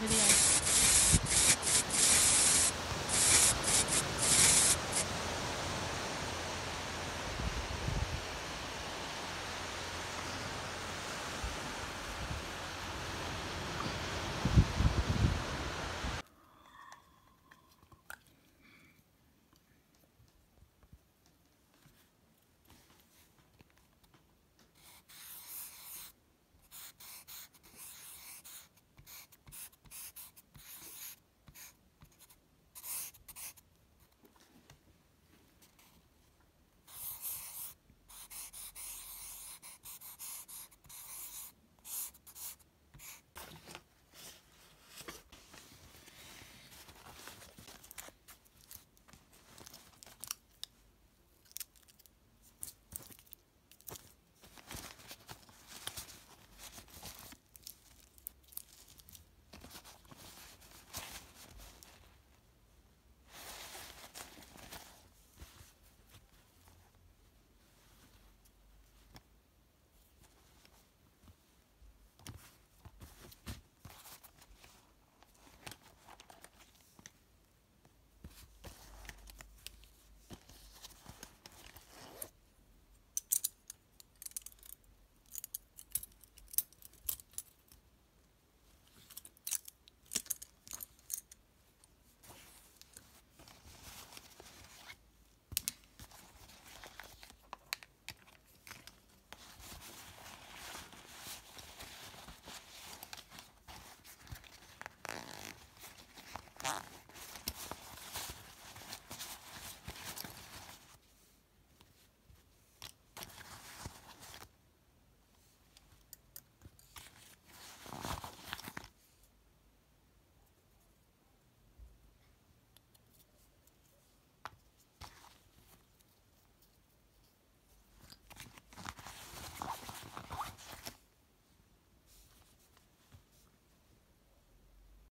video.